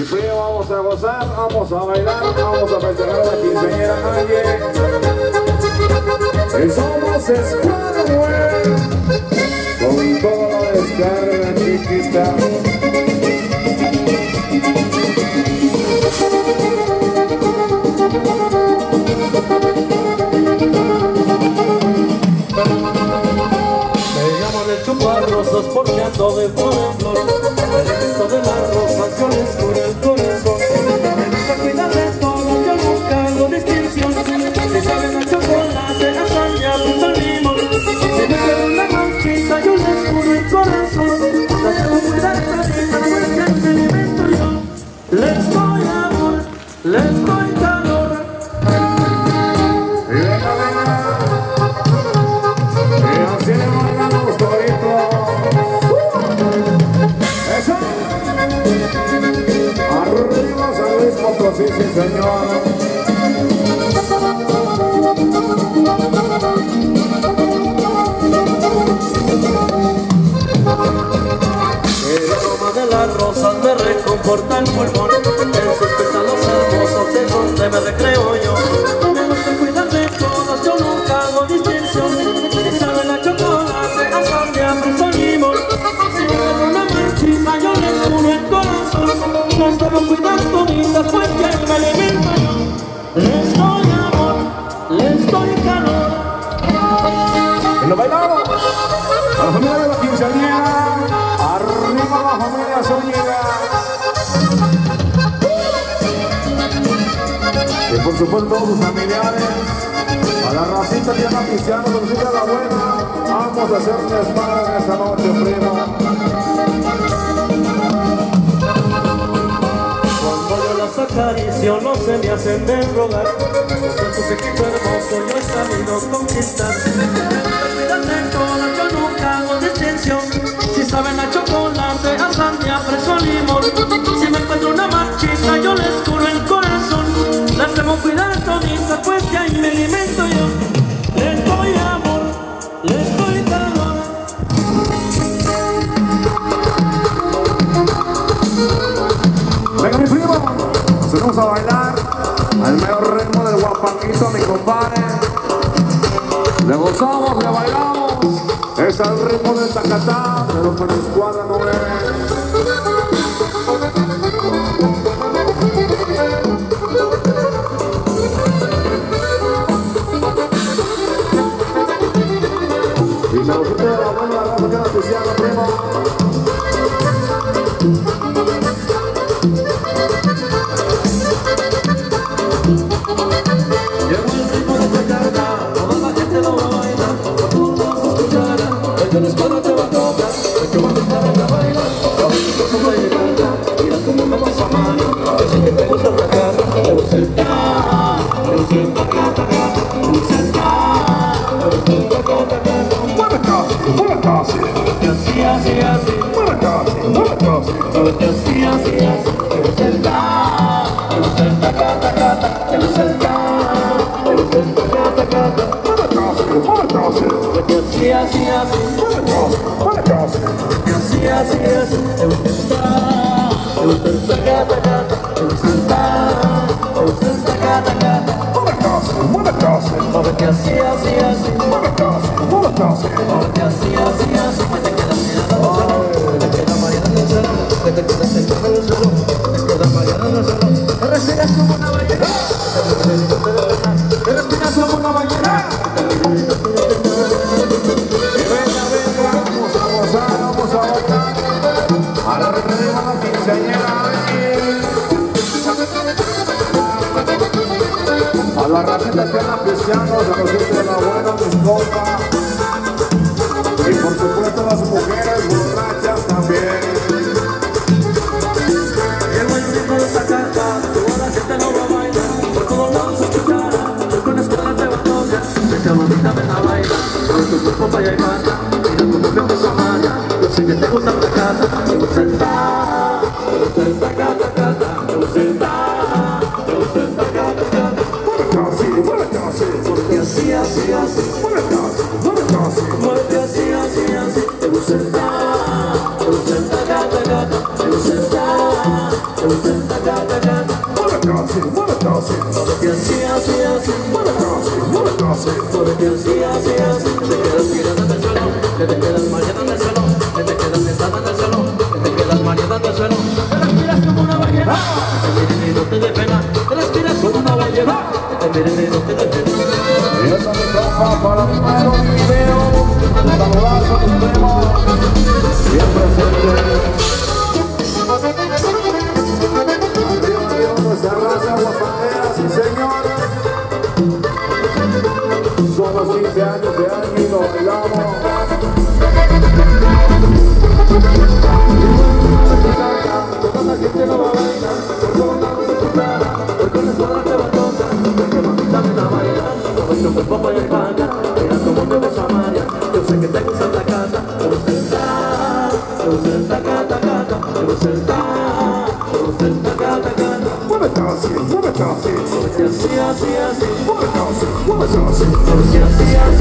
Mi primo, vamos a gozar, vamos a bailar, vamos a festejar a la quinceañera. Y somos Mujer, con toda la descarga chiquita. Me llamo de chupar rosas porque ando de flor en flor El de las rosas yo les reconforta el pulmón. En sus pétalos hermosos es donde me recreo yo. Me gusta cuidar de todas, yo nunca hago distinción. Si saben a chocolate, a sandía, fresa limón Si me una manchita, yo les curo el corazón. Las debo cuidar toditas, pues supuesto todos sus familiares. A la racita que anda cristiano, a la buena. Vamos a hacer un en esta noche, primo. Cuando yo las acaricio no se me hacen de rogar Con su pequeño hermoso yo he sabido conquistar Cuidan de todas, yo nunca hago distinción Si saben a chocolate, a sandía, fresa o limón Si me que ahí me alimento yo Les doy amor, les doy calor Venga mi primo, nos vamos a bailar al mejor ritmo del guapanguito, mi compadre. Le gozamos, le bailamos. Es el ritmo del tacatá, pero con escuadra no bebe. Y se nos de la buena la raza que la cristiana, primo. Así, respiras como una ballena, que respiras como una ballena, vamos a gozar, vamos a. A la quinceañera. A la que hijos de la buena, compas. Y por supuesto las mujeres borrachas también. Tocar, vete mamita ven a bailar, con tu cuerpo vaya y mata, mira cómo me empiezo a amar, yo sé que te gusta la casa, te gusta el ta, te gusta el taca, taca, taca, te gusta el ta, te gusta el taca, taca, taca, Buena casa, buena casa, porque así, así, así, buena casa, buena casa. porque así, así, así, te gusta el ta, te gusta el taca, taca, taca, te gusta el ta, te gusta el taca, taca. Muévete así, muévete así. Muévete así, así. Que te quedas en el te quedas en te quedas en te como una ballena, te y no te como una ballena, te no te. Y esa es mi para mi mero. Un saludazo Muévete así, muévete así. así, así, así, muévete así. muévete así, así, así,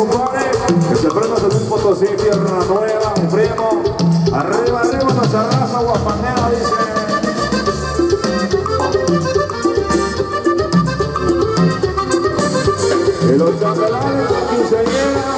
compadre, que se prenda San Potosí, tierra nueva, mi primo, arriba, arriba nuestra raza guapanera, dice. Y los chambelanes, la quinceañera,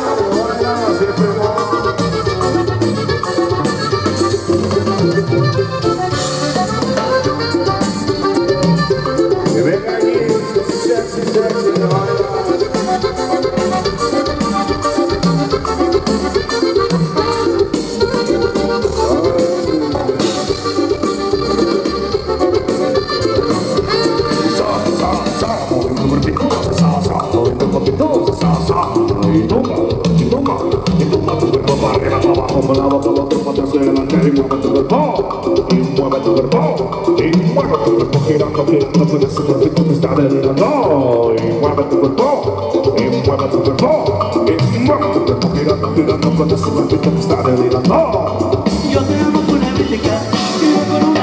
Girando, girando, con ese cuerpito que está delirando Y mueve tu cuerpo, y mueve tu cuerpo. Y mueve tu cuerpo, girando, girando, con ese cuerpito que está delirando Yo tenía una culebritica, que iba con una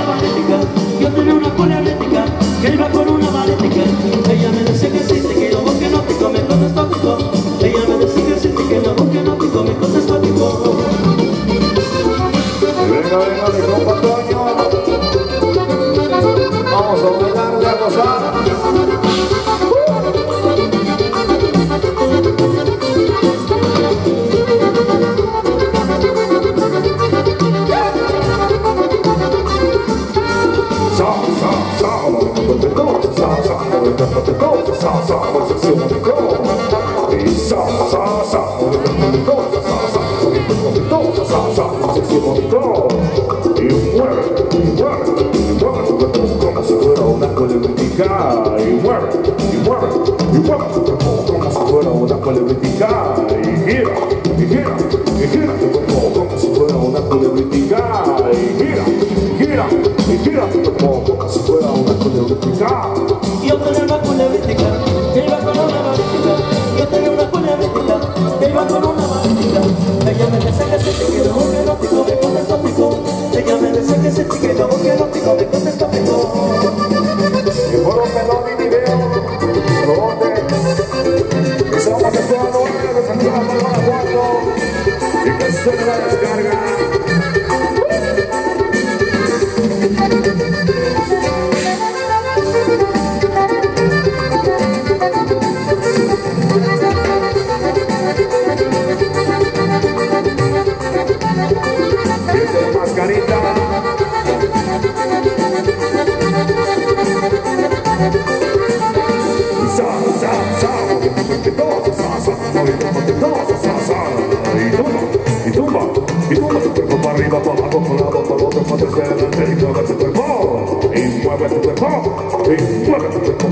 y que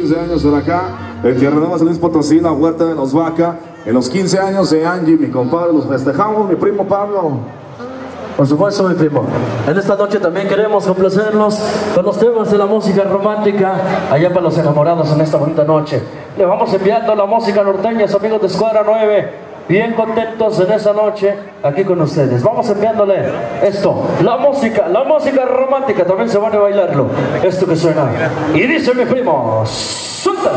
15 años por acá, en Tierra Nueva, San Luis Potosí, la Huerta de los Vaca, en los 15 años de Angie, mi compadre, los festejamos, mi primo Pablo. Por supuesto, mi primo. En esta noche también queremos complacernos con los temas de la música romántica allá para los enamorados en esta bonita noche. Le vamos enviando la música norteña amigos de Escuadra 9. Bien contentos en esta noche aquí con ustedes. Vamos enviándole esto, la música, la música romántica. También se van a bailarlo. Esto que suena. Y dice mi primo, ¡suelta!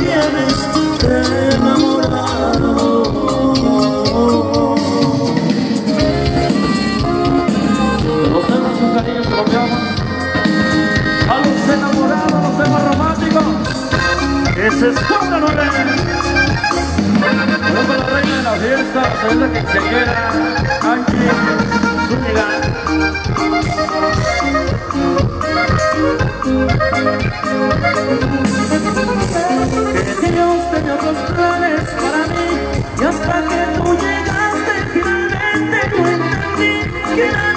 Tienes enamorado Los temas con cariño se los llaman A los enamorados, los temas románticos. Que se escondan una Bueno, para la reina de la fiesta, la segunda que se quiera. Angie Zúñiga Tenía otros planes para mí. Y hasta que tú llegaste finalmente no entendí Que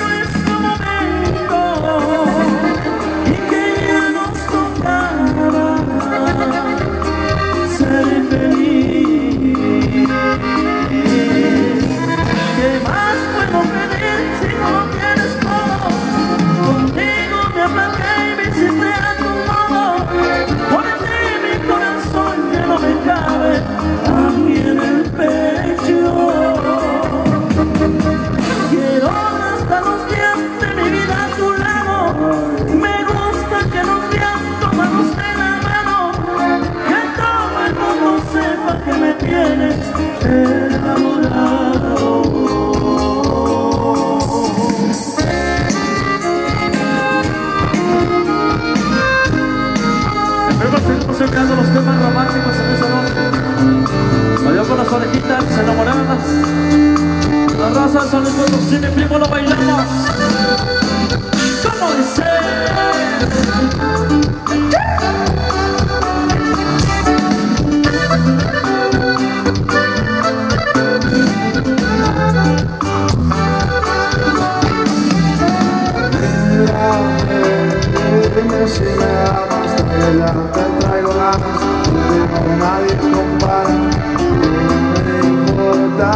tienes enamorado seguimos enviando los temas románticos en esa noche. Adiós con las orejitas enamoradas La raza son buenos y mi primo lo bailamos ¿Cómo dice? Si me amas, adelante traigo ganas Contigo nadie compara. No me importa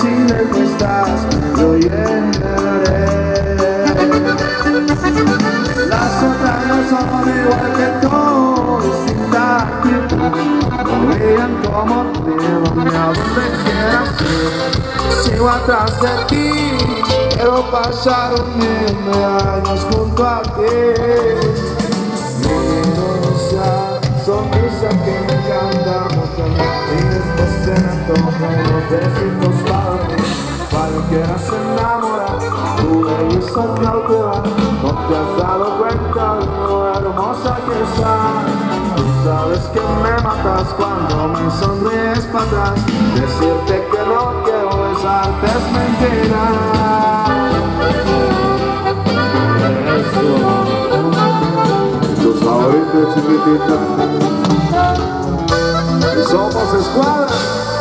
si lejos estás, lo llenaré. Las otras no son igual que tú, distintas No brillan como llévame a donde quieras Sigo atrás de ti Quiero pasar un de años junto a ti se me antojan los besitos Para cualquiera se enamora Tu belleza cautiva No te has dado cuenta de lo hermosa que estás. Tú sabes que me matas cuando me sonríes para atrás. Decirte que no quiero besarte es mentira. Tus favoritos chiquitita. Y somos escuadra.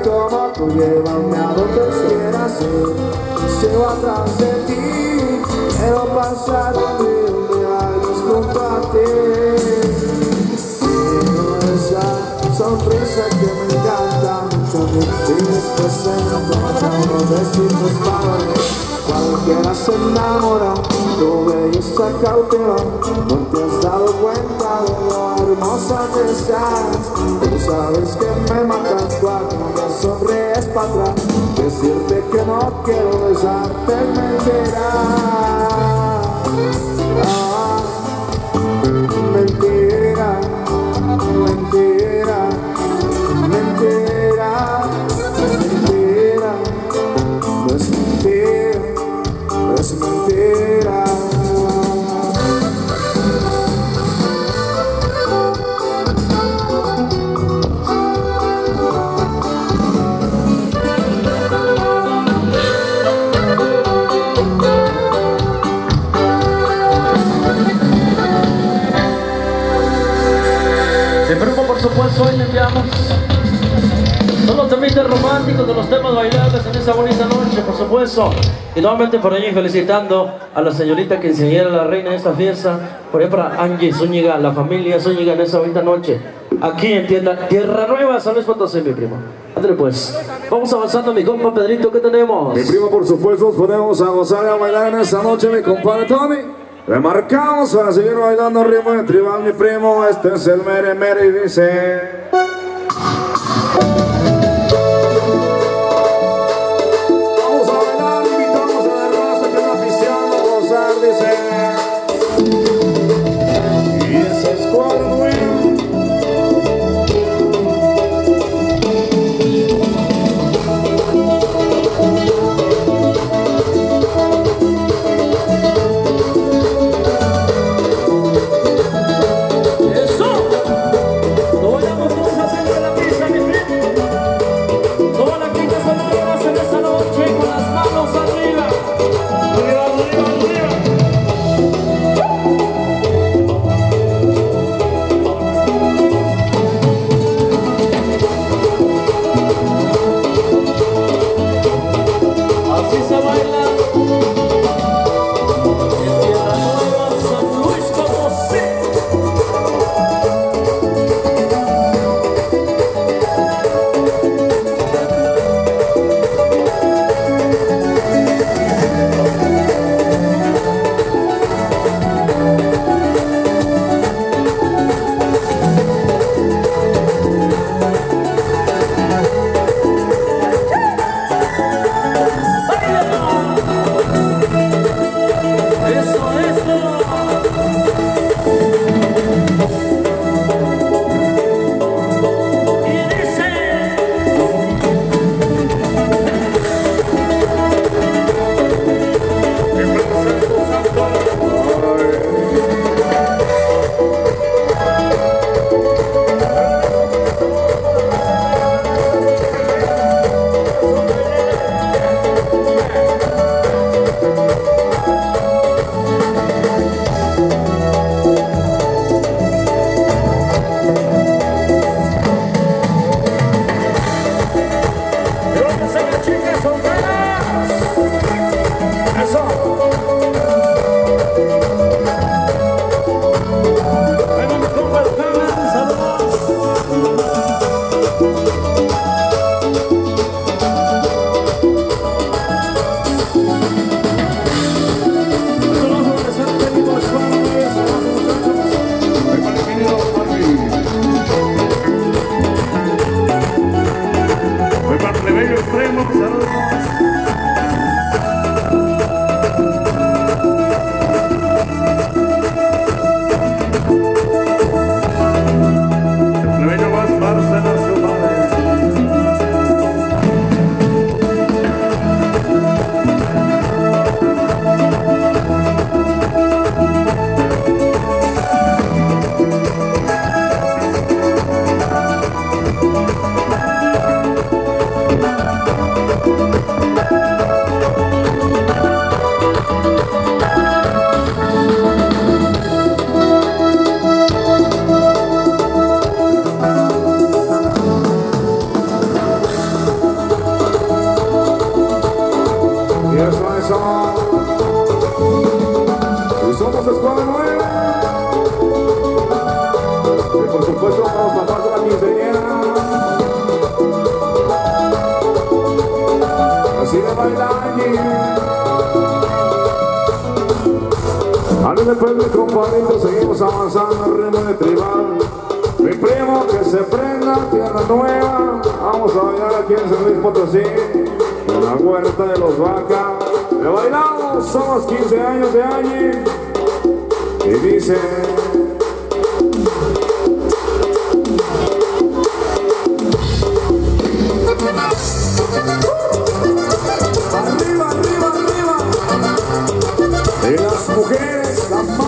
Brillan como tú, llévame a donde quieras ir. Sigo atrás de ti, quiero pasar mil de años junto a ti. Quiero esa sonrisa que me encanta mucho y después se me los besitos para mí. Cualquiera se enamora, tu belleza cautiva No te has dado cuenta de lo hermosa que estás. Tú sabes que me matas cuando me sonríes para atrás Decirte que no quiero besarte es mentira temas románticos de los temas bailables en esa bonita noche, por supuesto. Y nuevamente por ello felicitando a la señorita que enseñara la reina de esta fiesta, por ahí para Angie Zúñiga, la familia Zúñiga en esa bonita noche. Aquí en Tierra, Tierra Nueva, San Luis Potosí, mi primo. Ándale pues, vamos avanzando, mi compa Pedrito, ¿qué tenemos? Mi primo, por supuesto, nos ponemos a gozar y a bailar en esta noche, mi compadre Tony. Remarcamos para seguir bailando ritmo de tribal, mi primo. Este es el mere mere y dice... de las mujeres la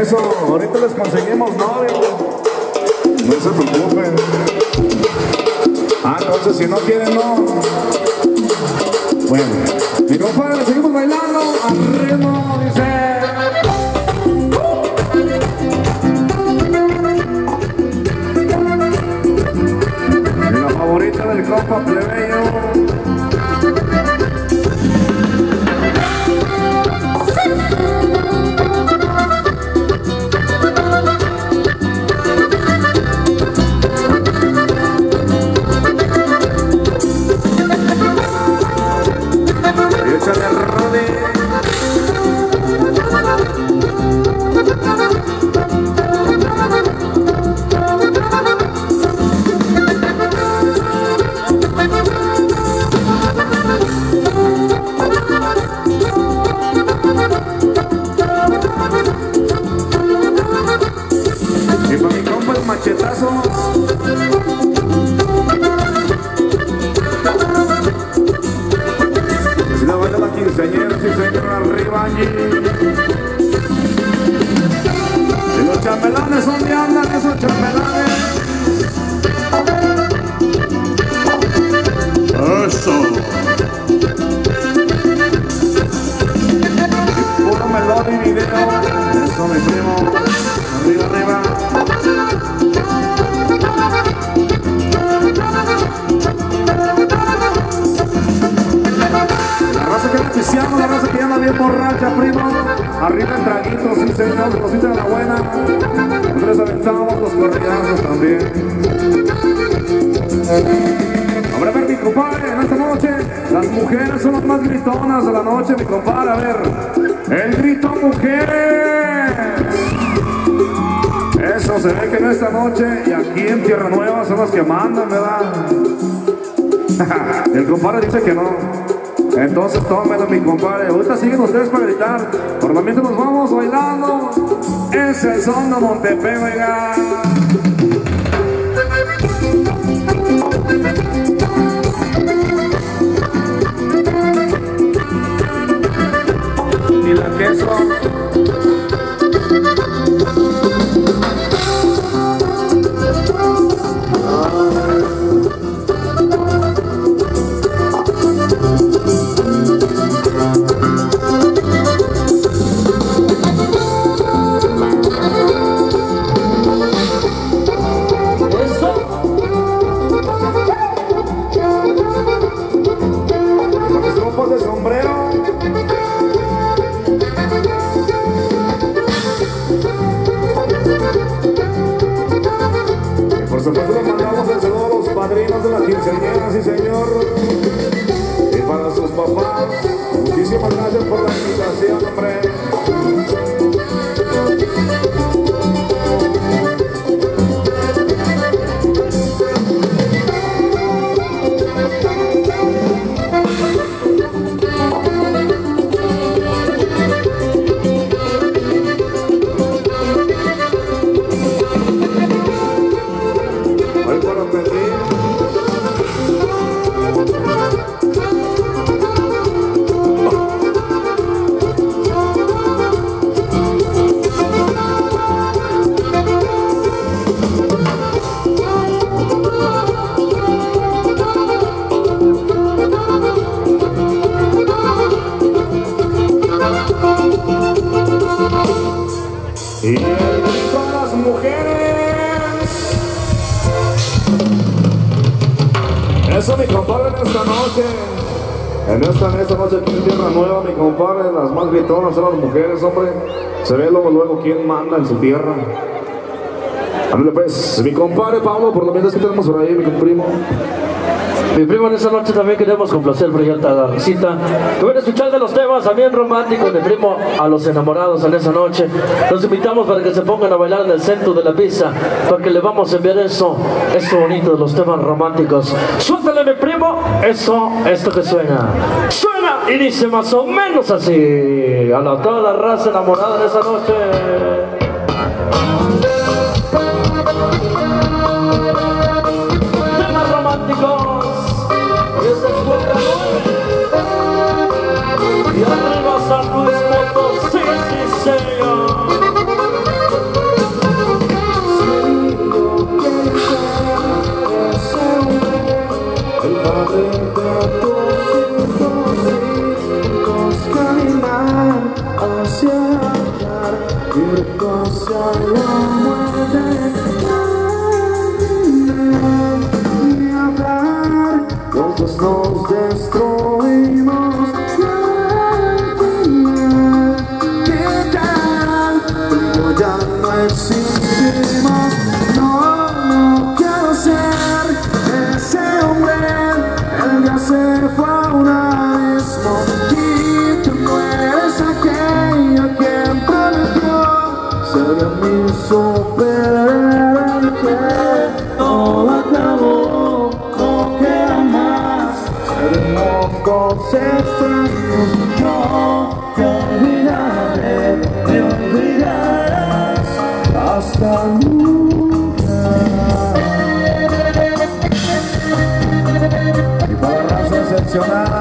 Eso, ahorita les conseguimos novio. No se preocupen. Ah, entonces si no quieren, no. Bueno, mi compadre, seguimos bailando al ritmo, dice. favorita del compa plebe. se le rodee. machetazos chambelanes, ¿dónde andan esos chambelanes? Eso. Y puro melón y video. Eso, mi primo. Arriba, arriba. Anunciamos la raza que anda bien borracha, primo. Arriba el traguito, sí señor, cosita de la buena. Nosotros aventamos los correazos también. Ahora a ver, mi compadre, en esta noche, las mujeres son las más gritonas de la noche, mi compadre. A ver, el grito mujer. Eso se ve que en esta noche y aquí en Tierra Nueva son las que mandan, ¿verdad? el compadre dice que no. Entonces tómelo, mi compadre. Ahorita siguen ustedes para gritar. Por lo menos nos vamos bailando. Es el son de Montepec, oiga. Padrinos de la quinceañera, sí señor. Y para sus papás, muchísimas gracias por la invitación, hombre. En su tierra. Ándale pues, mi compadre Pablo, por lo menos que tenemos por ahí, mi primo. Mi primo, en esta noche también queremos complacer a la risita. Que van a escuchar de los temas también románticos, mi primo, a los enamorados en esa noche. Los invitamos para que se pongan a bailar en el centro de la pista, porque le vamos a enviar eso, eso bonito de los temas románticos. Suéltale, mi primo, eso, esto que suena. Suena y dice más o menos así. A la, toda la raza enamorada en esa noche. Excepcional.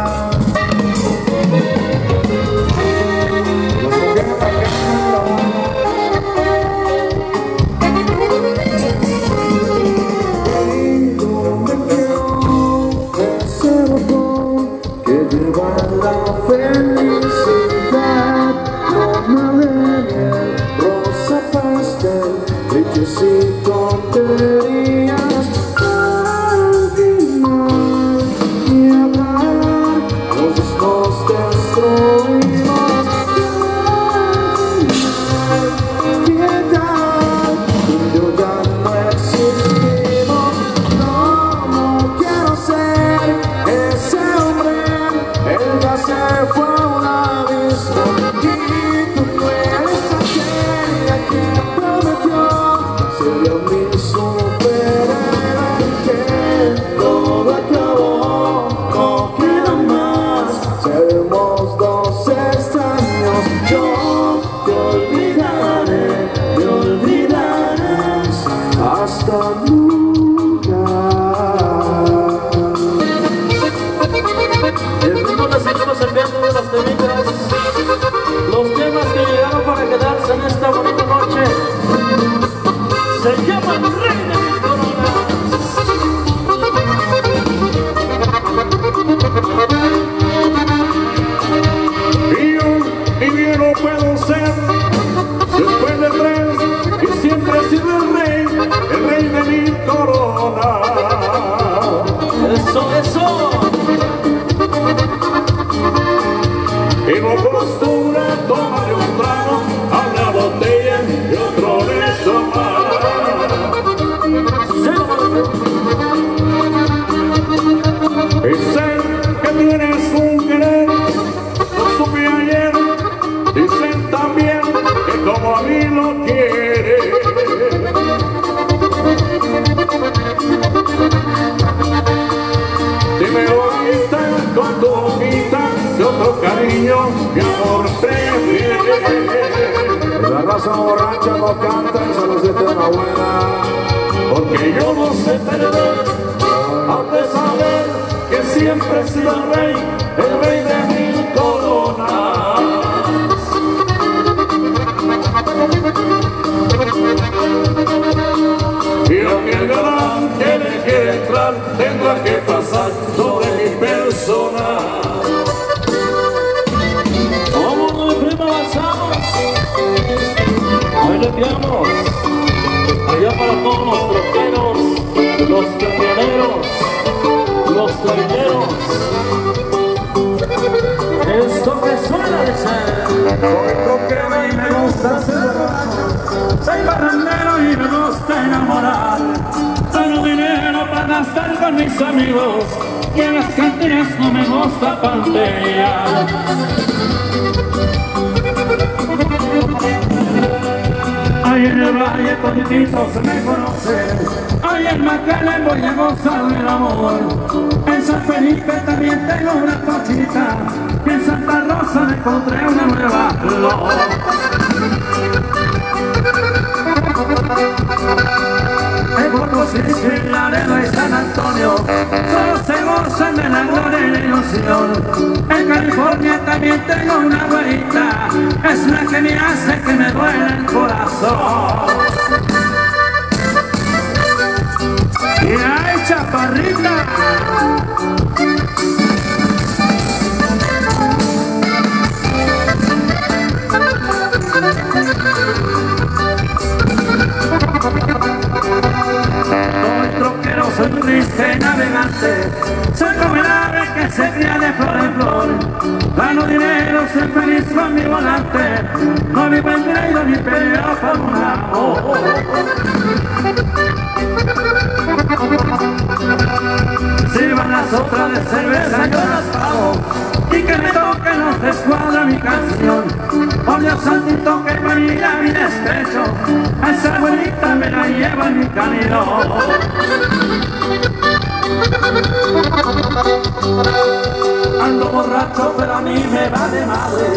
Cantinas no me gusta pantear. Ahí en el valle todititos me conocen Ahí en Macalén voy a gozar del amor. En San Felipe también tengo una cochita Y en Santa Rosa me encontré una nueva flor En Burgos y Laredo y San Antonio. Solo se gozan de la gloria y la ilusión En California también tengo una güerita Es la que me hace que me duele el corazón. Y ay, chaparrita triste navegante Soy como el ave que se cría de flor en flor. Gano dinero, soy feliz con mi volante No vivo engreído ni peleo por un amor Sirvan las otras de cerveza, yo las pago Y que me toquen los de escuadra mi canción. Oh Dios santito que me mira mi despecho. A esa abuelita me la lleva en mi camino. Ando borracho pero a mí me va de madre.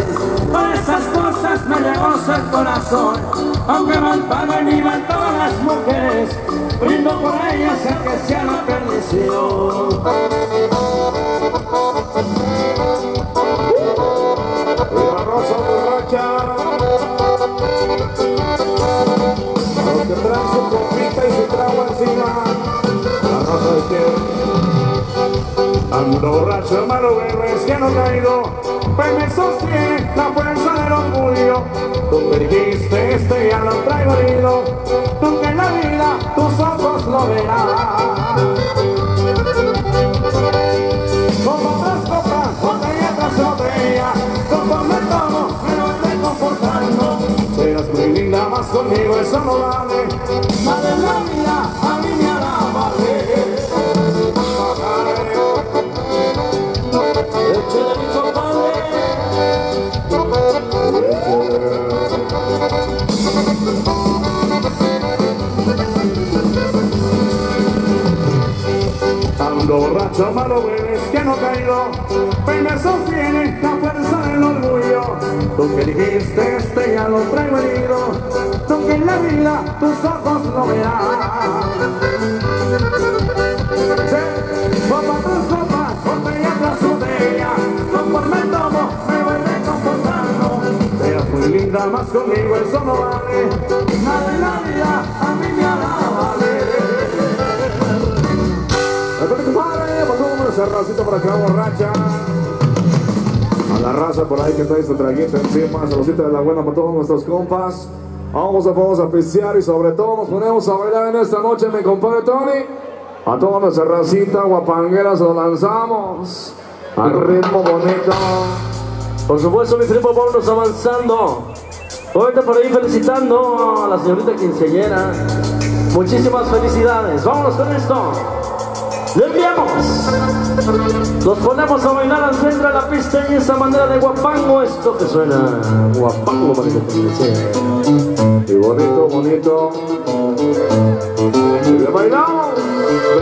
Por esas cosas me regoza el corazón. Aunque mal pagan y mal todas las mujeres Brindo por ellas aunque sea la perdición Borracho hermano bebés que no caído Pues me sostiene la fuerza del orgullo. Tú me dijiste este ya lo traigo herido. Que en la vida tus ojos lo verán Como tras copa, botella tras botella Conforme tomo, me lo voy confortando. Serás muy linda más conmigo, eso no vale. Madre de Borracho, malo bebes que no caigo. Pues me sostiene la fuerza del orgullo. Tú que dijiste este ya lo traigo herido. Tú que en la vida tus ojos lo verán. Sí, copa tras copa, botella tras botella Conforme tomo, me voy reconfortando. Seas muy linda más conmigo, eso no vale. Nada acá, borracha. A la raza por ahí que trae su traguito encima, saludita de la buena para todos nuestros compas. Vamos a, vamos a pistear y sobre todo nos ponemos a bailar en esta noche, mi compadre Tony. A toda nuestra racita guapanguera se lo lanzamos. Al ritmo bonito. Por supuesto, mi primo, vámonos avanzando. Ahorita por ahí felicitando a la señorita quinceañera. Muchísimas felicidades. Vámonos con esto. ¡Le enviamos! Nos ponemos a bailar al centro de la pista en esa manera de guapango. Esto que suena guapango, para que te. Y bonito, bonito. Y bailamos.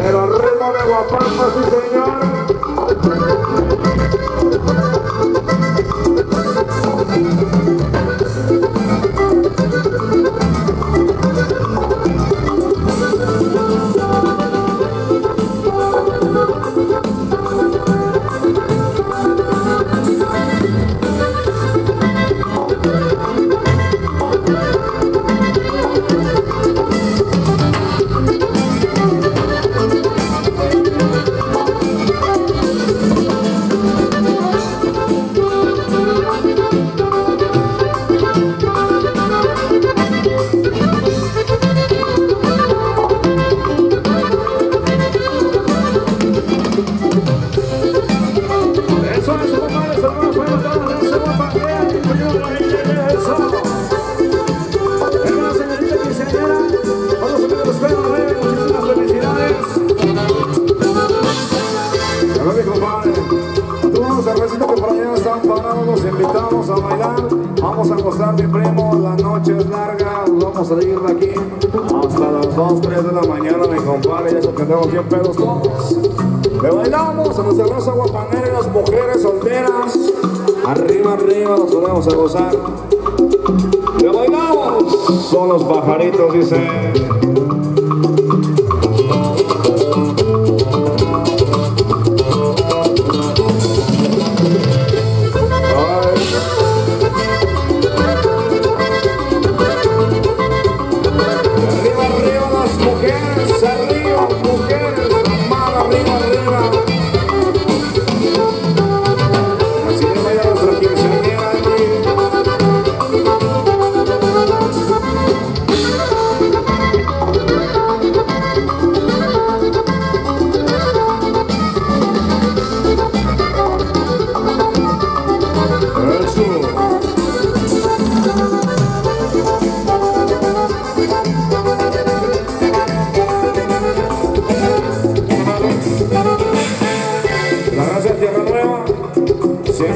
Pero ritmo de guapango, sí señor. Vamos a gozar, mi primo. La noche es larga, vamos a ir de aquí hasta las 2, 3 de la mañana, mi compadre. Y eso que tenemos bien pedos todos. Le bailamos a nuestra raza guapanera y las mujeres solteras. Arriba, arriba, nos ponemos a gozar. Le bailamos. Son los pajaritos, dice.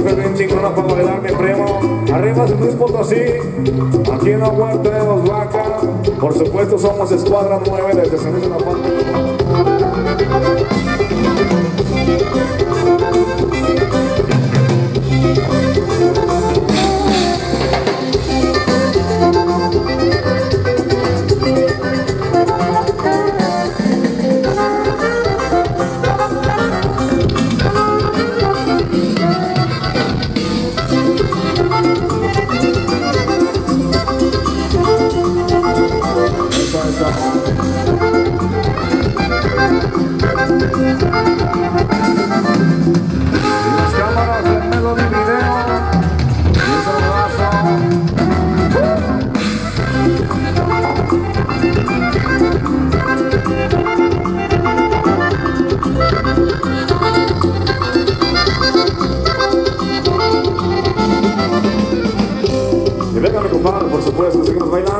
Siempre bien chingona para bailar mi primo. Arriba San Luis Potosí, aquí en la huerta de los Vaca. Por supuesto somos Escuadra 9 desde San Luis de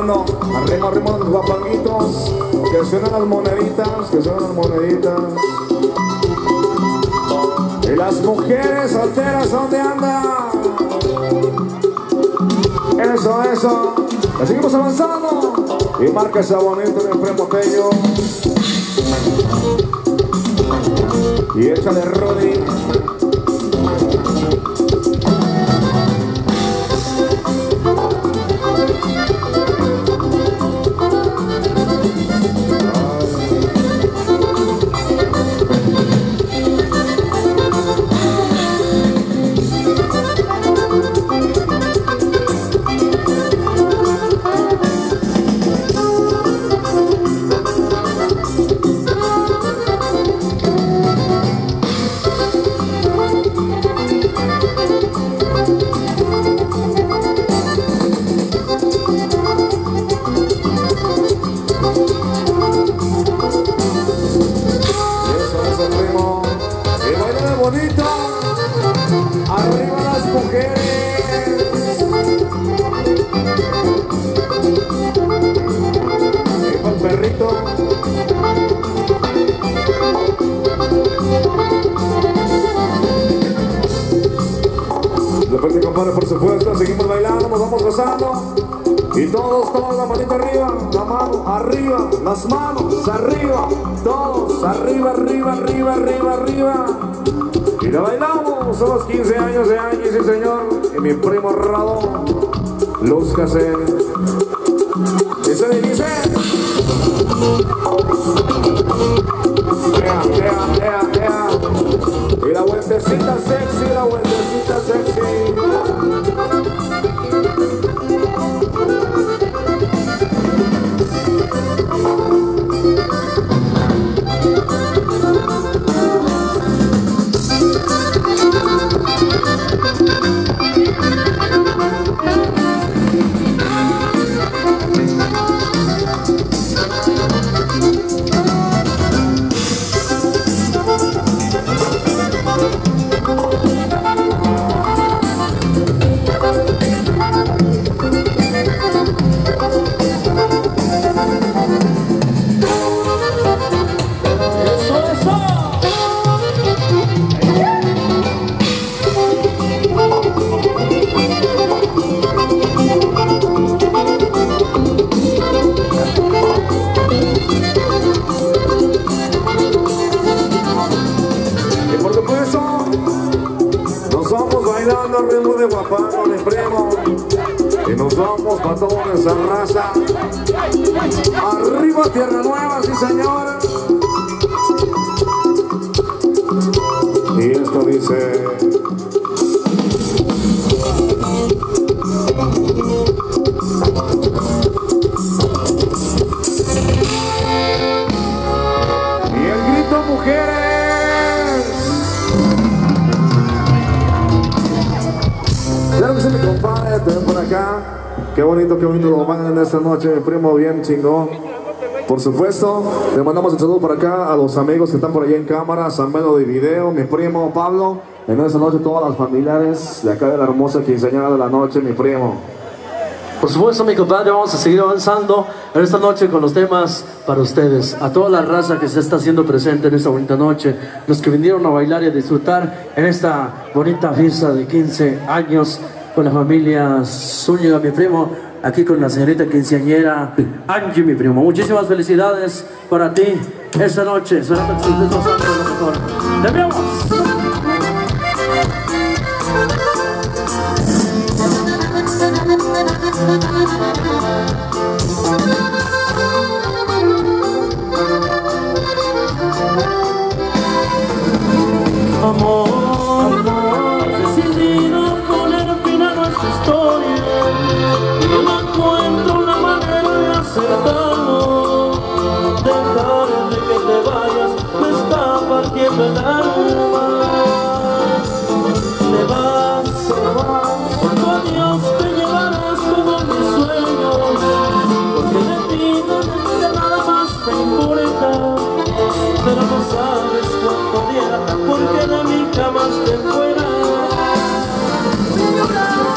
bailando. Arriba, arriba los guapanguitos. Que suenan las moneditas, que suenan las moneditas. Y las mujeres solteras, ¿dónde andan? Eso, eso. Seguimos avanzando. Y marca esa bonito del premotello. Y échale Rudy. Por supuesto, le mandamos un saludo por acá a los amigos que están por allá en cámara, San Melo de Video, mi primo Pablo. En esta noche todas las familiares de acá de la hermosa quinceañera de la noche, mi primo. Por supuesto, mi compadre, vamos a seguir avanzando en esta noche con los temas para ustedes. A toda la raza que se está haciendo presente en esta bonita noche, los que vinieron a bailar y a disfrutar en esta bonita fiesta de 15 años con la familia Zúñiga, mi primo, aquí con la señorita quinceañera Angie, mi primo. Muchísimas felicidades para ti esta noche, esperando que estés. ¡Te vemos! Jamás te fuera. Voy a llorar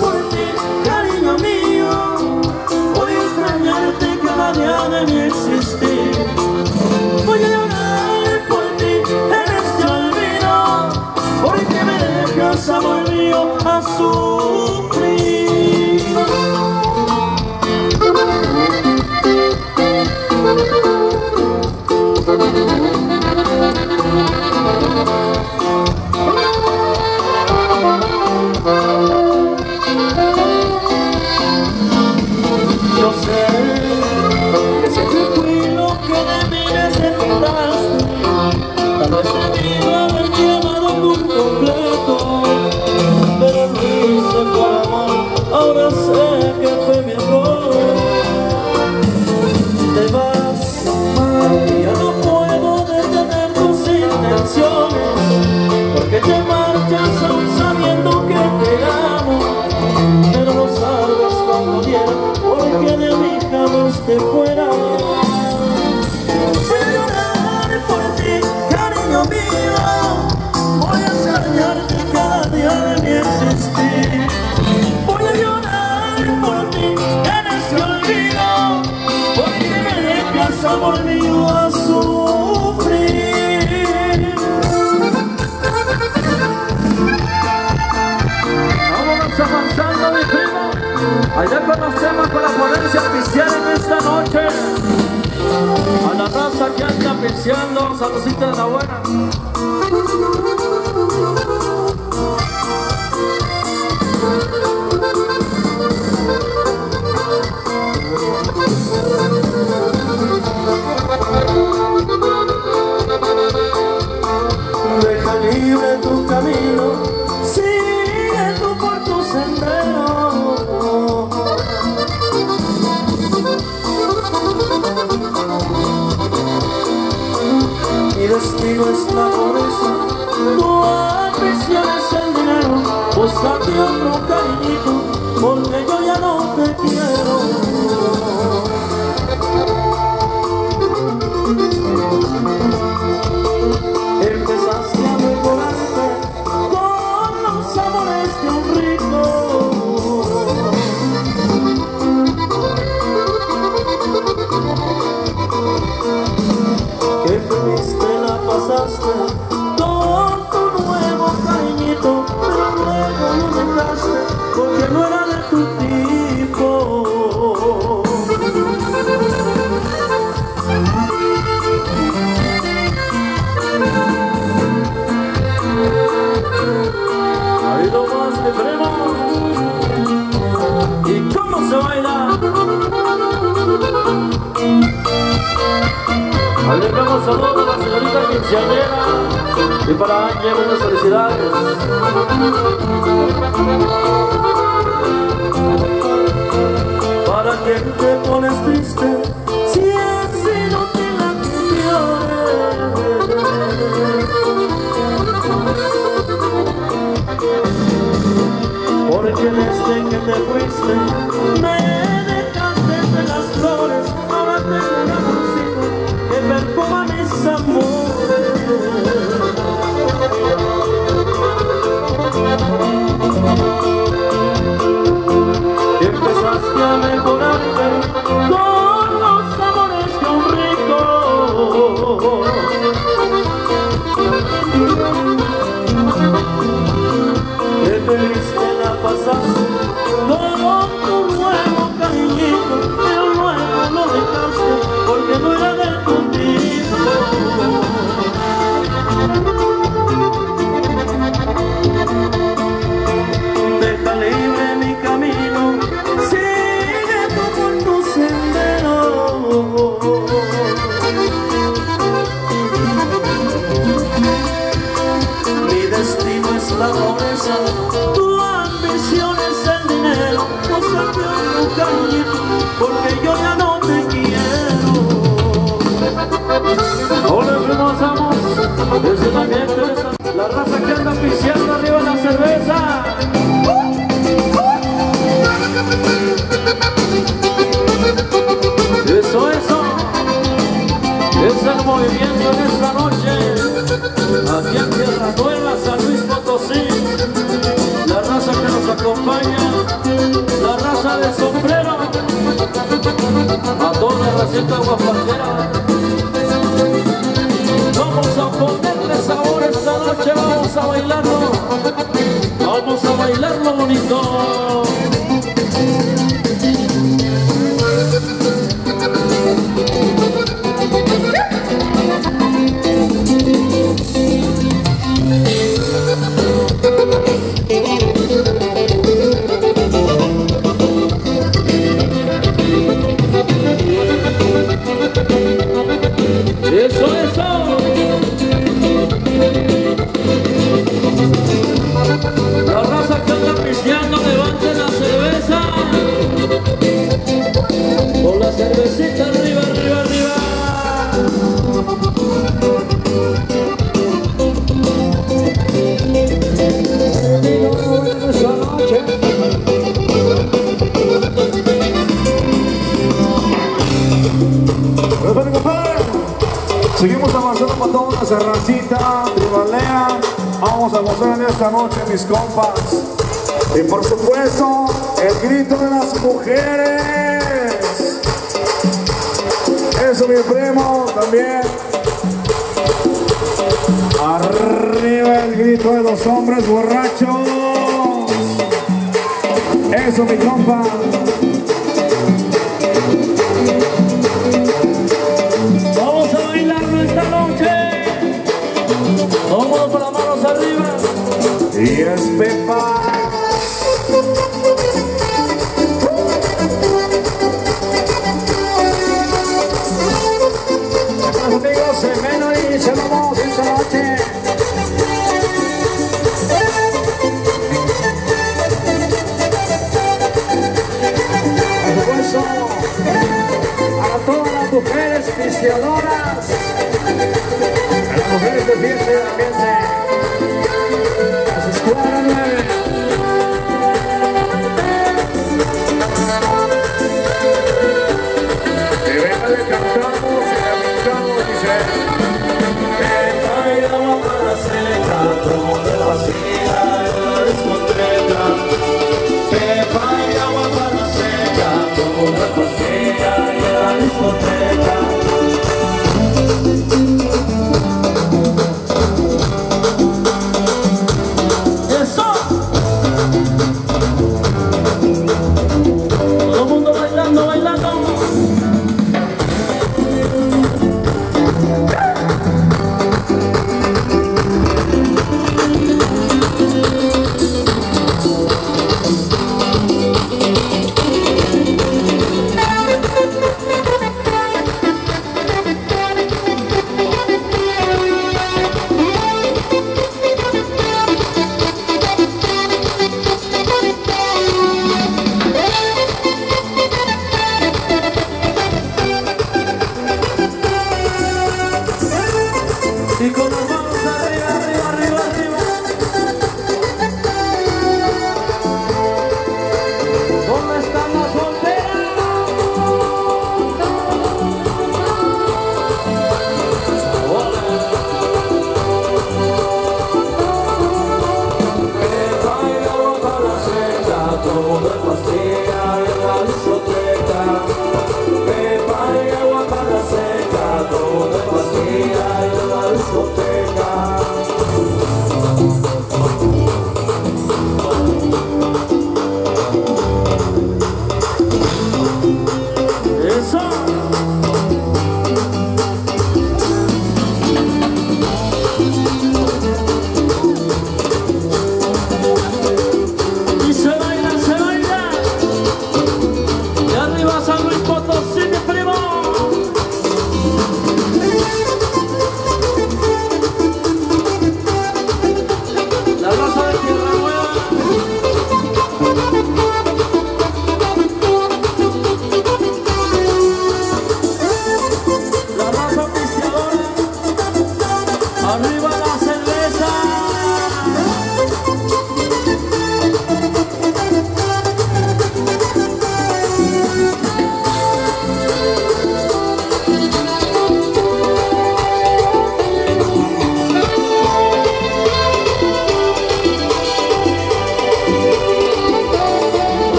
por ti, cariño mío, voy a extrañarte cada día de mi existir. Voy a llorar por ti en este olvido, porque me dejas amor mío a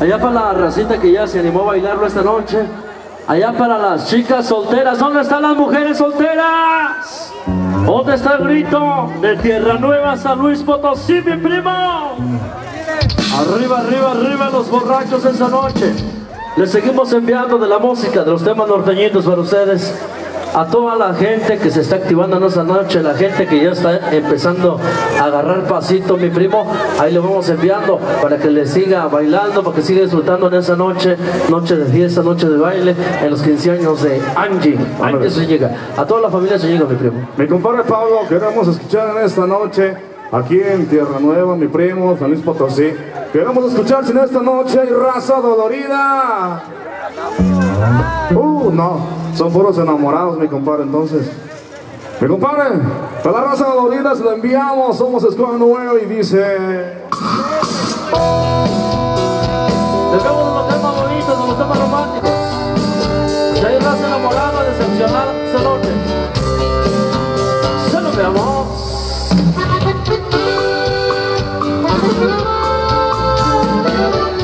Allá para la racita que ya se animó a bailarlo esta noche. Allá para las chicas solteras. ¿Dónde están las mujeres solteras? ¿Dónde está el grito de Tierra Nueva, San Luis Potosí, mi primo? Arriba, arriba, arriba los borrachos esa noche. Les seguimos enviando de la música, de los temas norteñitos para ustedes a toda la gente que se está activando en esa noche, la gente que ya está empezando a agarrar pasito, mi primo, ahí le vamos enviando para que le siga bailando, para que siga disfrutando en esa noche, noche de fiesta, noche de baile, en los 15 años de Angie. Angie se llega, a toda la familia se llega, mi primo. Mi compadre Pablo, queremos escuchar en esta noche, aquí en Tierra Nueva, mi primo, San Luis Potosí. Queremos escuchar si en esta noche hay raza dolorida. Uh, no. Son puros enamorados, mi compadre, entonces. Mi compadre, para la raza dolorida se lo enviamos, somos Escuela Nueva y dice...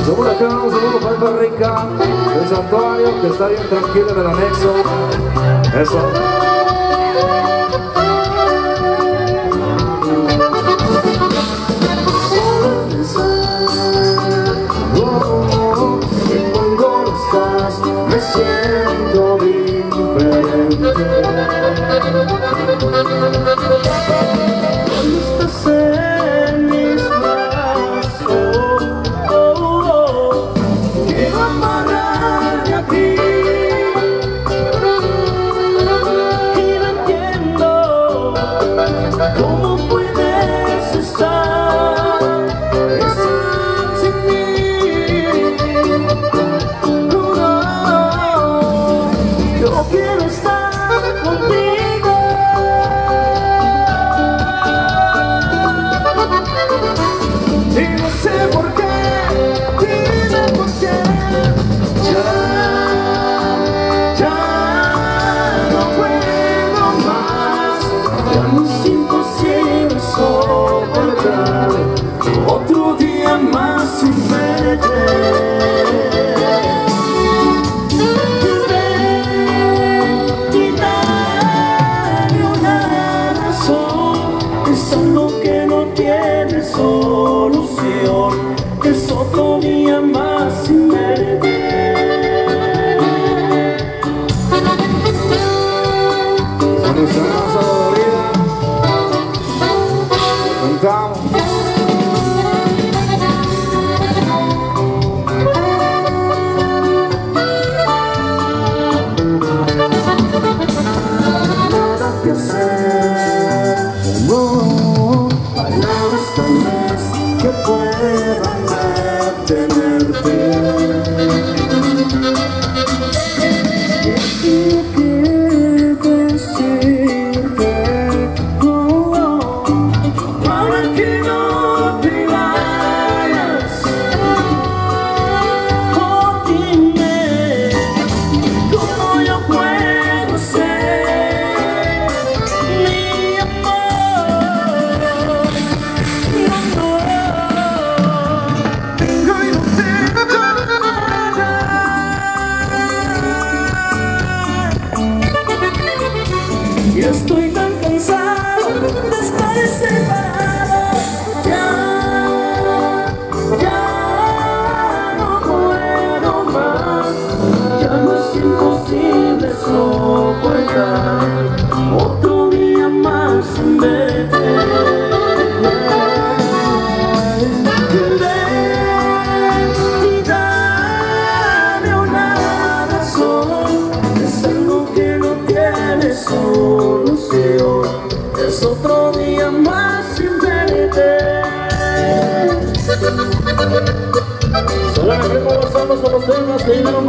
Seguro acá, un saludo para Alfa Rica, el santuario, que está bien tranquilo en el anexo. Eso.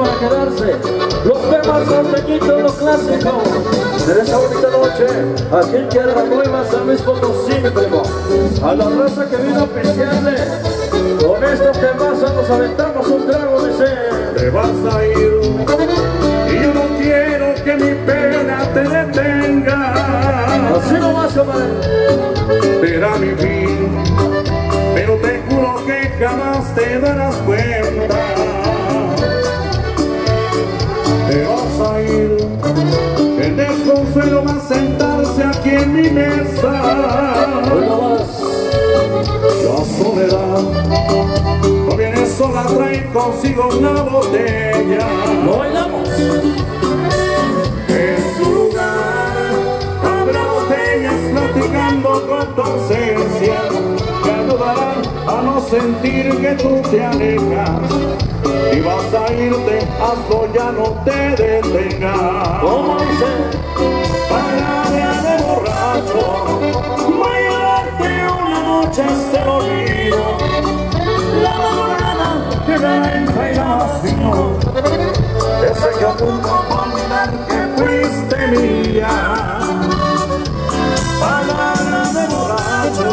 Para quedarse. Los temas norteñitos, los clásicos. En esta bonita noche, aquí en Tierra Nueva, San Luis Potosí, mi primo. A la raza que vino a apreciarle. Con estos temas nos aventamos un trago, dice. te vas a ir y yo no quiero que mi pena te detenga Así no vas, compadre. verá mi fin pero te juro que jamás te dará mi mesa. La soledad no viene sola, trae consigo una botella. No bailamos. En su lugar habrá botellas platicando con tu ausencia que ayudarán a no sentir que tú te alejas. Y vas a irte, hazlo, ya no te detengas. ¿Cómo dice? A llevarte una noche se lo olvido. La madrugada que da el vacío, ese que a olvidar que fuiste mía. Palabra de borracho,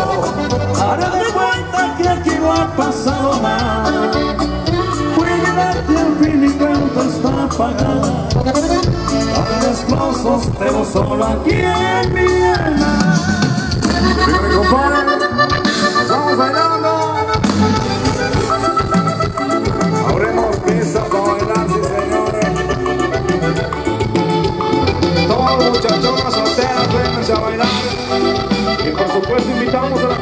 haré de cuenta que aquí no ha pasado nada. Voy a llevarte al fin mi cuenta está pagada. A desplazos, pero solo aquí en mi alma. Mi compadre, estamos bailando. Abremos pistas para bailar, sí señores. Todos muchachonas solteras, vénganse a bailar. Y por supuesto invitamos a la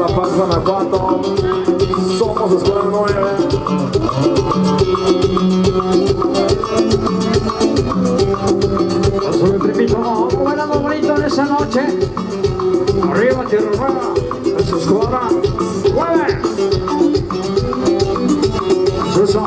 la Paz, Guanajuato. Somos Escuela 9. Paso mi primito, vamos bailando bonito en esa noche. Arriba, tierra nueva, en su escuadra. ¡Mueve! Susa.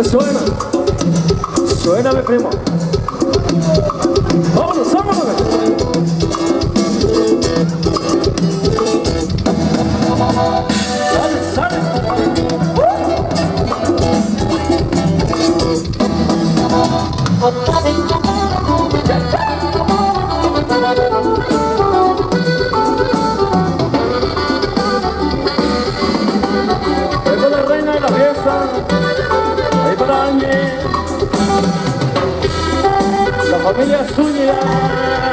Suena. Suena, mi primo. Familia Zúñiga.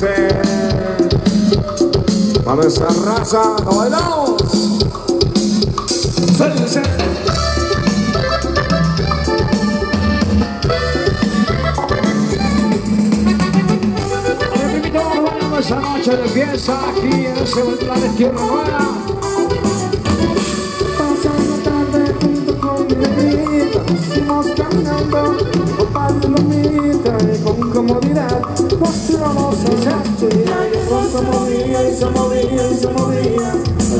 Dice. Para nuestra raza, nos bailamos. A bailar esta noche de fiesta aquí en ese plan de Tierra Nueva. Pasando tarde junto con mi negrita Fuimos caminando por palomita la hierba se movía y se movía y se movía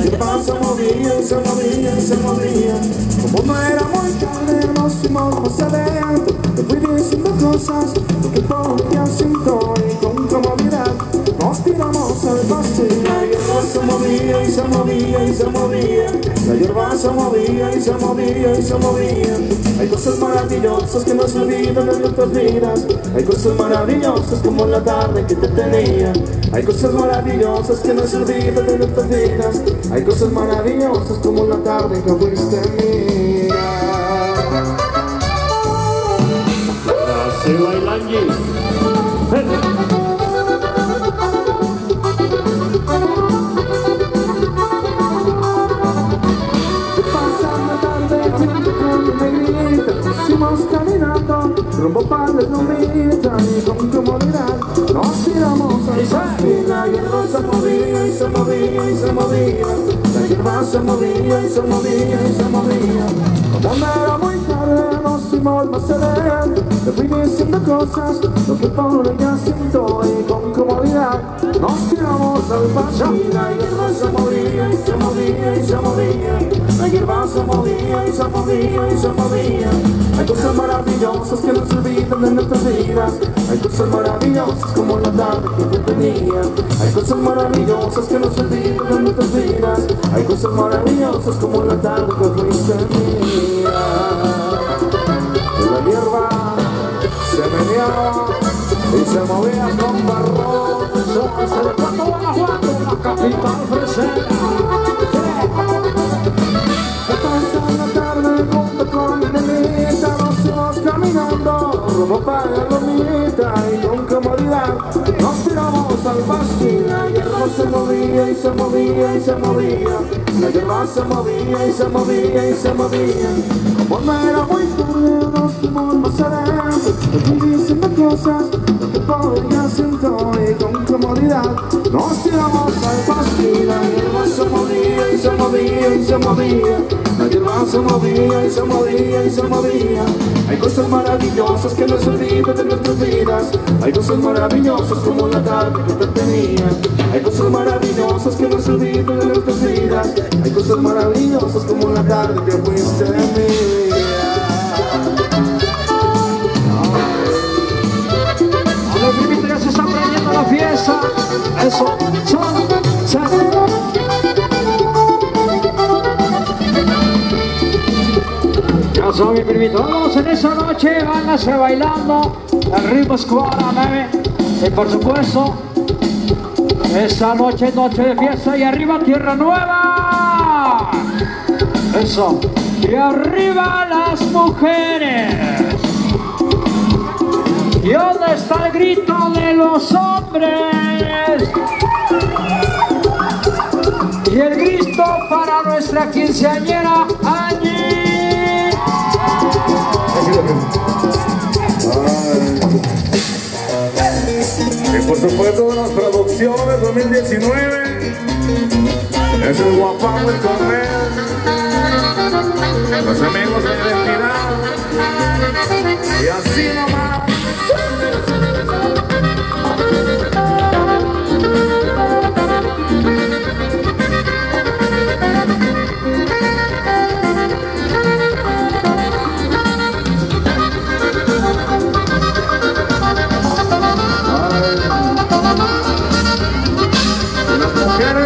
hierba se movía y se movía y se movía Como no era muy tarde nos fuimos más adelante Te fui diciendo cosas que podía Y con comodidad nos tiramos al pasto Y la hierba se movía y se movía y se movía La hierba se movía y se movía y se movía Hay cosas maravillosas que no se olvidan en nuestras vidas Hay cosas maravillosas como la tarde que te tenía. Hay cosas maravillosas que no se olvidan en nuestras vidas Hay cosas maravillosas como la tarde que fuiste mía Así baila rumbo para la lomita Y con comodidad nos tiramos al pasto Y la hierba se movía y se movía y se movía. La hierba se movía y se movía y se movía. Cuando era muy más sereno Te fui diciendo cosas, lo que por ella siento Y con comodidad. Nos tiramos al paso. Y la hierba se movía y se movía y se movía. La hierba se movía y se movía y se movía. Hay cosas maravillosas que nos olvidan de nuestras vidas. Hay cosas maravillosas como la tarde que te tenía. Hay cosas maravillosas que nos olvidan de nuestras vidas. Hay cosas maravillosas como la tarde que fuiste mía se meneaba y se movía con barro Somos el Puerto Guanajuato, la capital fresera. Se pasa la tarde junto con mi nenita Nos fuimos caminando rumbo para la lomita Y con comodidad nos tiramos al Y la hierba se movía y se movía y se movía. La hierba se movía y se movía. Y se movía. Como era muy Te fui diciendo cosas que podría siento Y con comodidad. Nos tiramos al pasto Y la hierba se movía y se movía y se movía. La hierba se movía y se movía y se movía. Hay cosas maravillosas que nos olvidan de nuestras vidas. Hay cosas maravillosas como la tarde que te tenía. Hay cosas maravillosas que nos olvidan de nuestras vidas. Hay cosas maravillosas como la tarde que fuiste mía A Primito. Vamos en esa noche, váyanse bailando. El ritmo es baby. Y por supuesto, esta noche noche de fiesta y arriba Tierra Nueva. Eso. Y arriba las mujeres. ¿Y dónde está el grito de los hombres? Y el grito para nuestra quinceañera Angie. Y por supuesto unas producciones 2019 Es el guapango el correr Los amigos de identidad. Y así nomás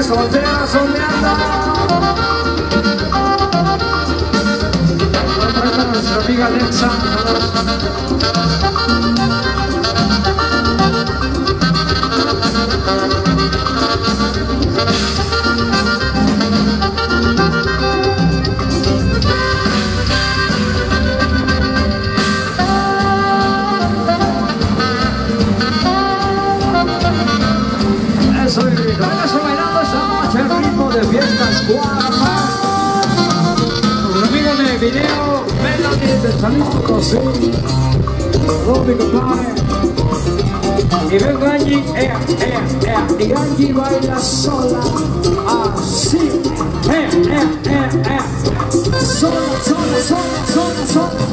solteras sondeando Nuestra amiga Alexa. Video, Melody de Luis Potosí. Saludos, mi. Y vengo Angie, ea, ea, ea. Y Angie baila sola, así. Ea, ea, ea, ea. Sola, sola, sola, sola, sola.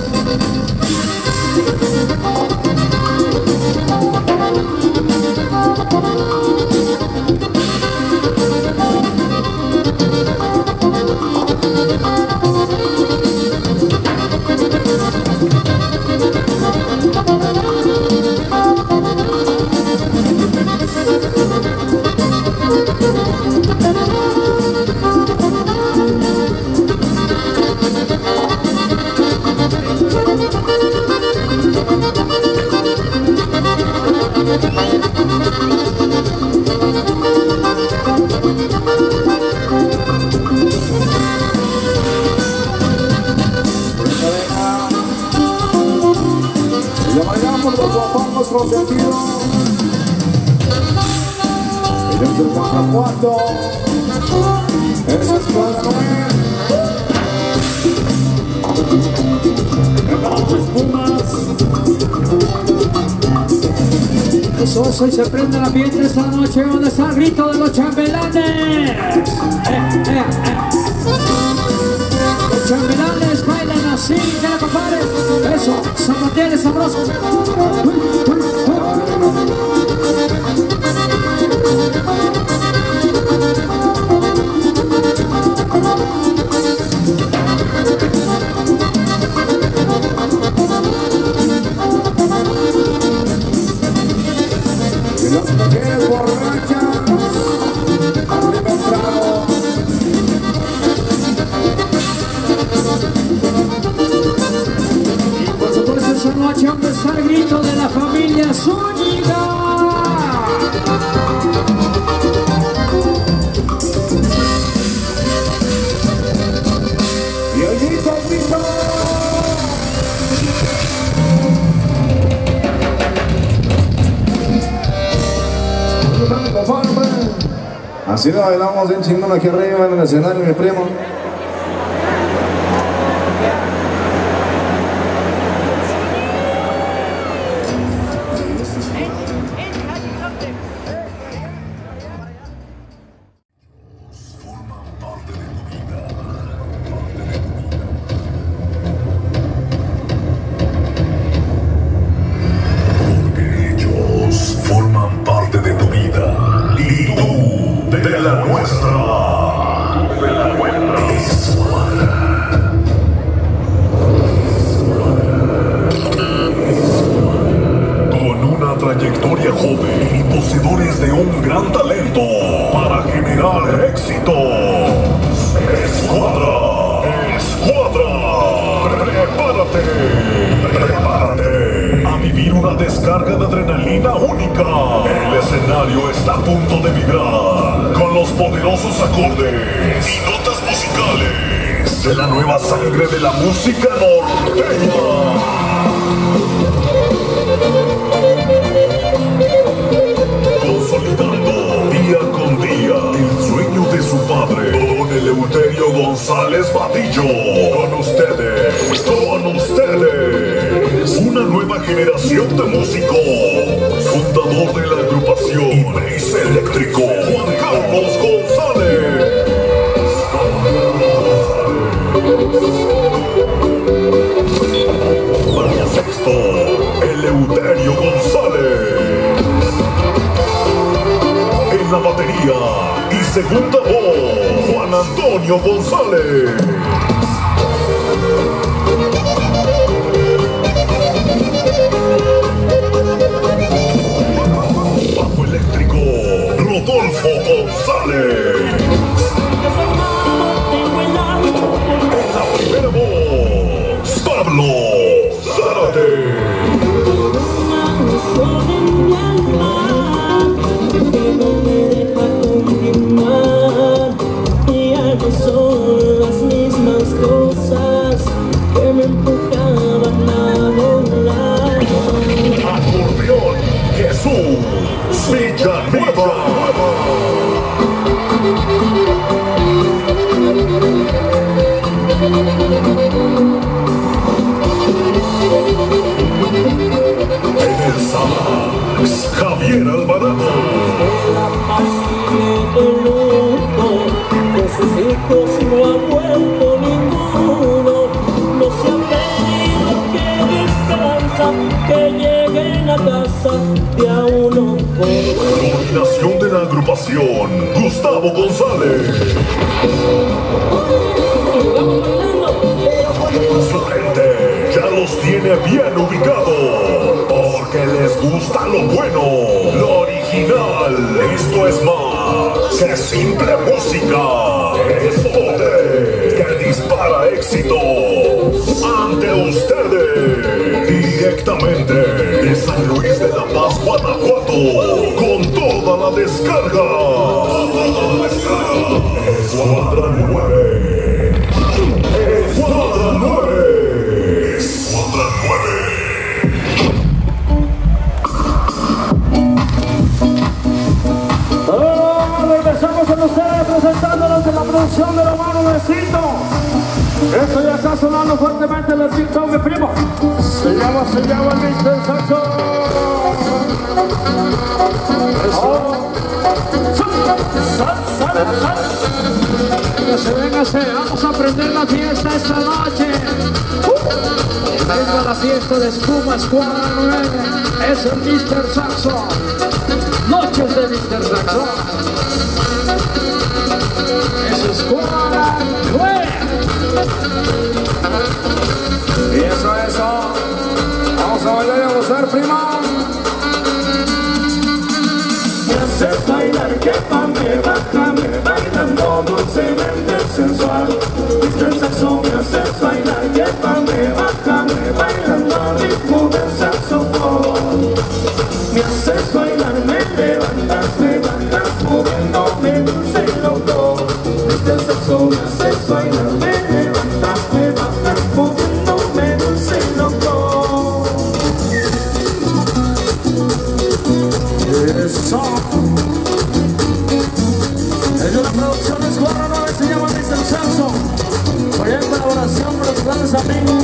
Cristo, eso es para mí. espumas. Soso y se prende la ambiente esta noche donde está el grito de los chambelanes. Eh. eh, eh. Los chambelanes bailan así, ya compadre. Eso, zapatieres sabrosos. Uh, uh. canción de Salguito de la familia Zúñiga. Así nos bailamos bien chingón aquí arriba en el escenario, mi primo.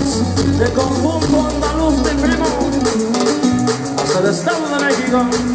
andaluz, me confundo andaluz de primo, hasta el Estado de México.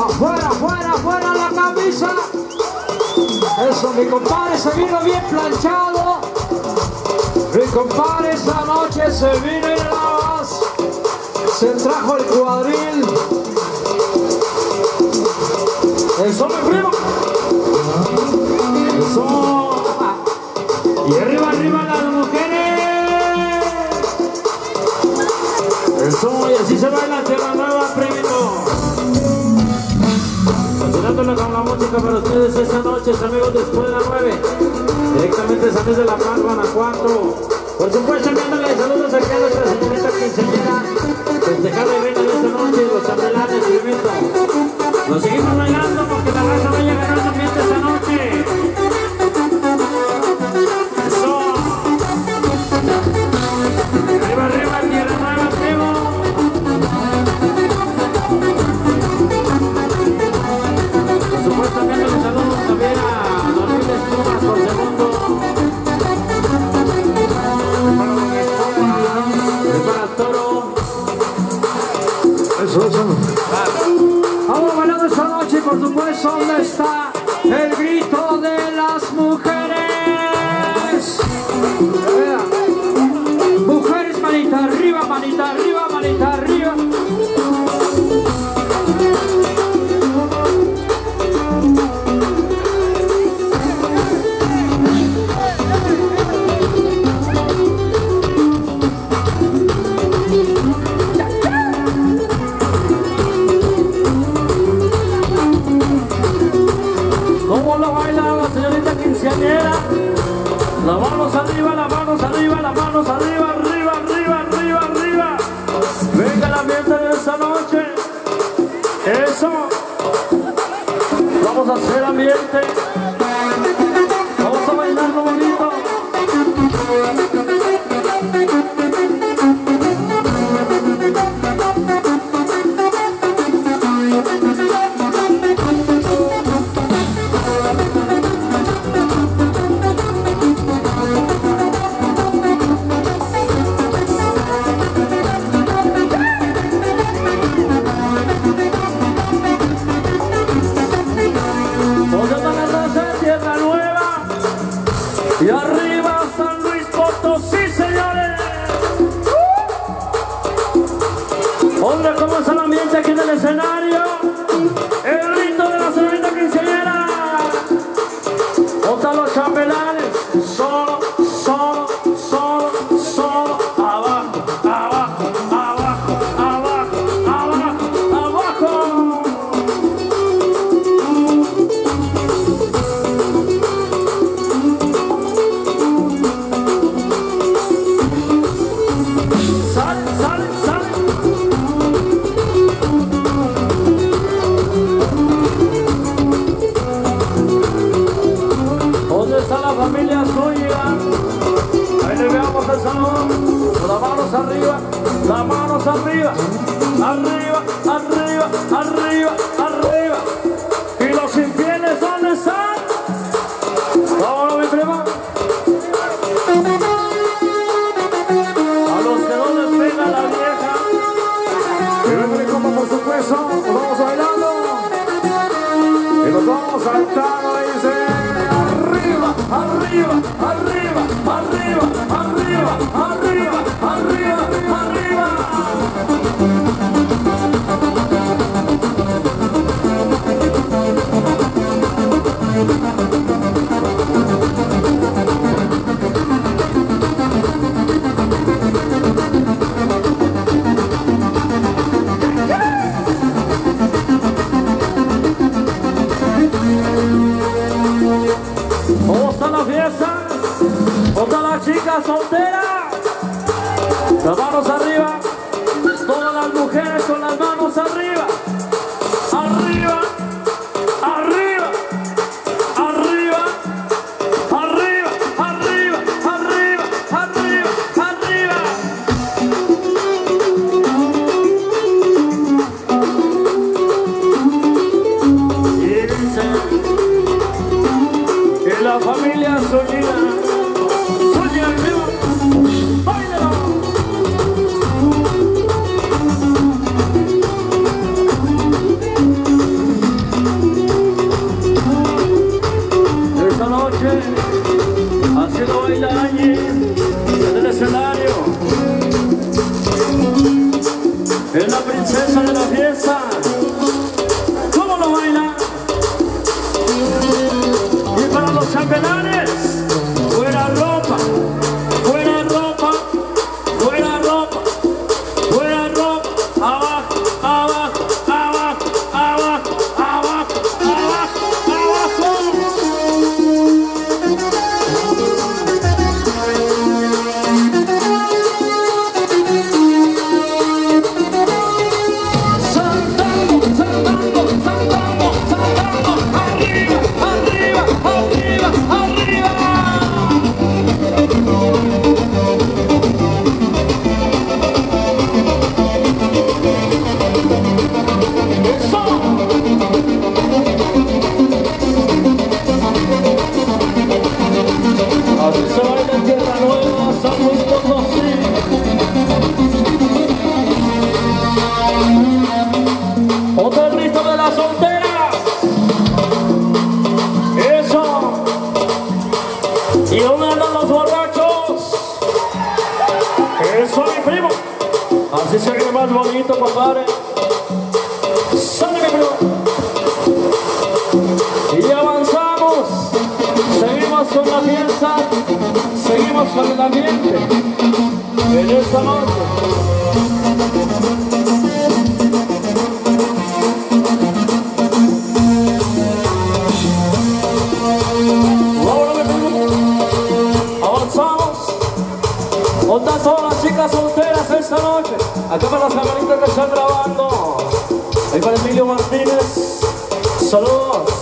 Afuera, afuera, afuera la camisa. Eso, mi compadre se vino bien planchado. Mi compadre esta noche se vino en lavas. Se trajo el cuadril. Eso, mi primo. Eso. Y arriba, arriba las mujeres. Eso, y así se baila la tierra nueva, primo. para ustedes esta noche, amigos después de Escuela 9, directamente San Luis de la Paz, Guanajuato. Por supuesto, enviándole saludos aquí a nuestra señorita quinceañera, festejar la reina de esta noche, los chambelanes, el evento. Nos seguimos bailando. se más bonito, compadre. Sale Y avanzamos. Seguimos con la fiesta. Seguimos con el ambiente. En esta noche. Otras horas, chicas, son a todas las hermanitas que están grabando. Ahí para Emilio Martínez. Saludos.